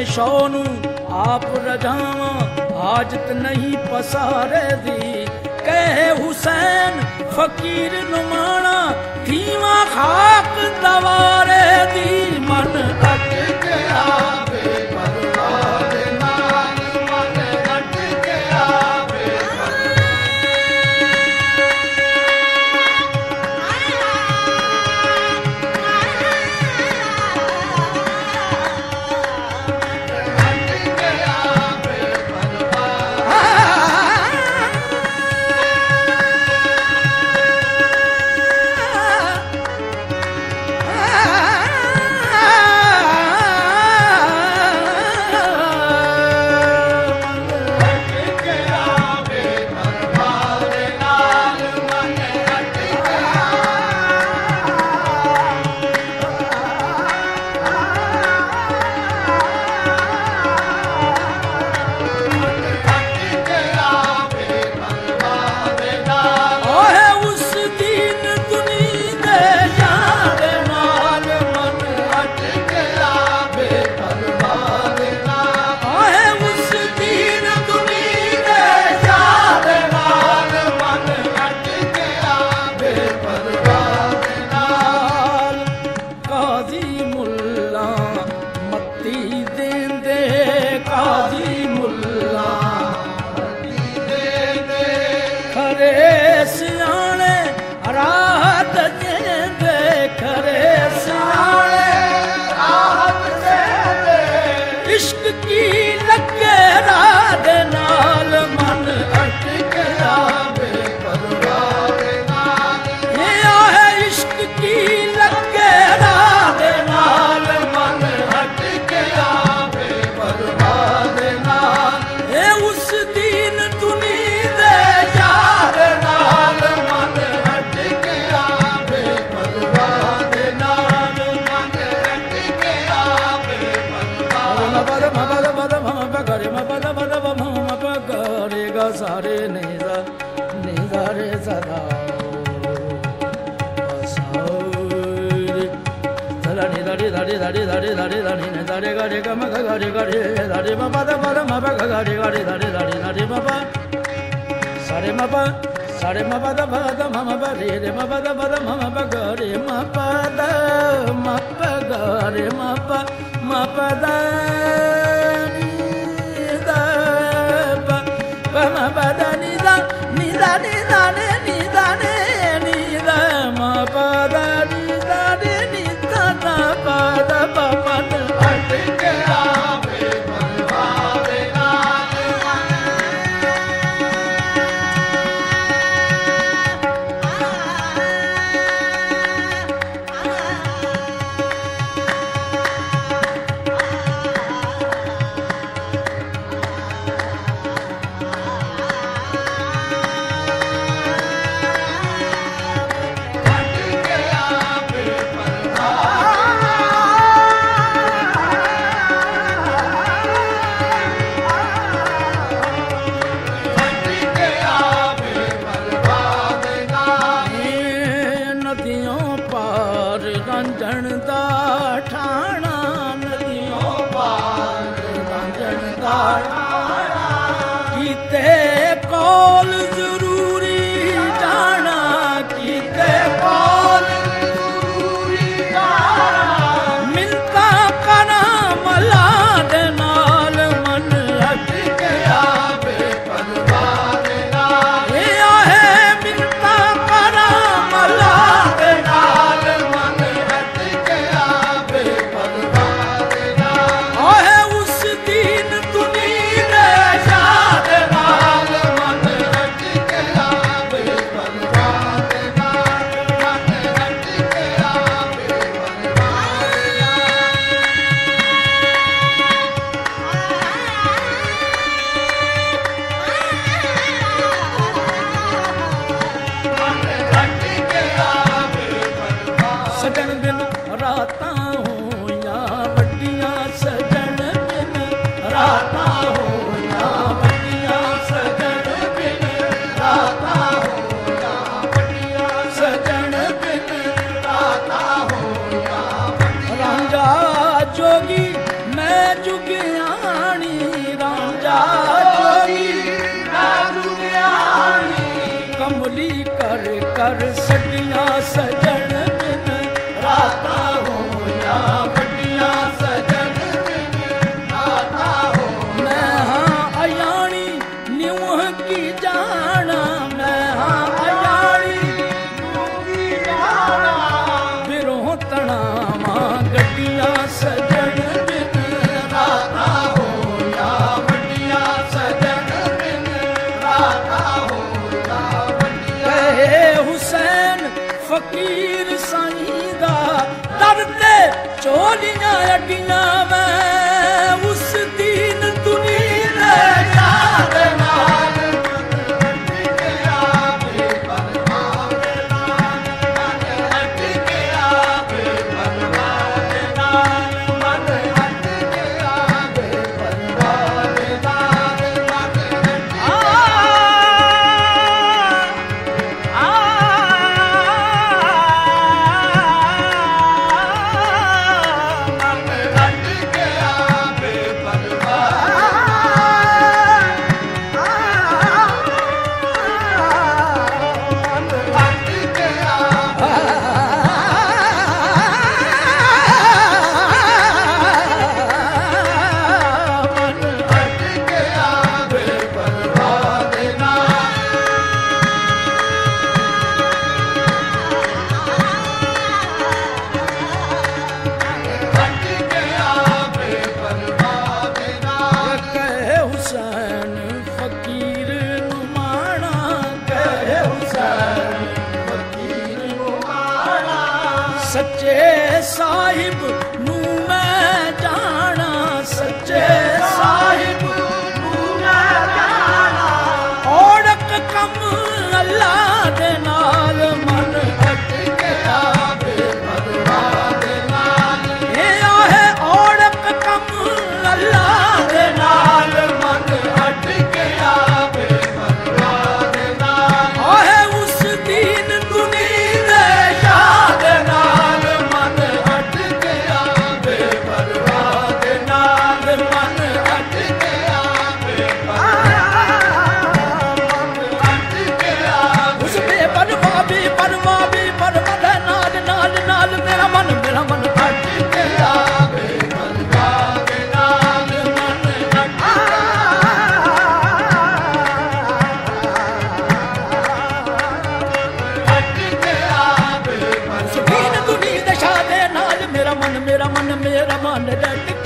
ਮੈਂ ਸ਼ੌ ਨੂੰ ਆਪ ਰਜਾਵਾਂ ਆਜਤ ਨਹੀਂ ਪਸਾਰੇ ਦੀ ਕਹੇ ਹੁਸੈਨ ਫਕੀਰ ਨੁਮਾਣਾ 啊，第。रे धरे धरे धरे धरे ने धरे गरे गम गरे गरे धरे बाबा द बर म बा गरे गरे धरे धरे धरे बाबा सरे म बा सरे म बा द भ द म म बा रे रे म बा द ब द म म बा गरे म पा द म प गरे म पा म पा दा ਕੀਤੇ ਕੋਲ ਜ਼ਰੂਰ ਰਾਤਾਂ ਹੋਈਆਂ, ਵੱਡੀਆਂ ਸਜਣ ਰਾਤਾਂ ਹੋਈਆਂ, ਵੱਡੀਆਂ ਸਜਣ ਹੋਈਆਂ, ਵੱਡੀਆਂ ਸਜਣ ਬਿਨ ਰਾਤਾਂ ਜੋਗੀ, ਮੈਂ ਜੁਗਿਆਣੀ ਰਾਂਝਾ ਜੋਗੀ ਕਮਲੀ ਕਰ ਕਰ ਸੱਜਣਾ ਸਜਣ ਫਕੀਰ ਸਾਈਂ ਦਾ। ਦਰ ਤੇ ਚੋਲੀਆਂ ਅੱਡੀਆਂ ਮੈਂ 嗯 I'm on the deck.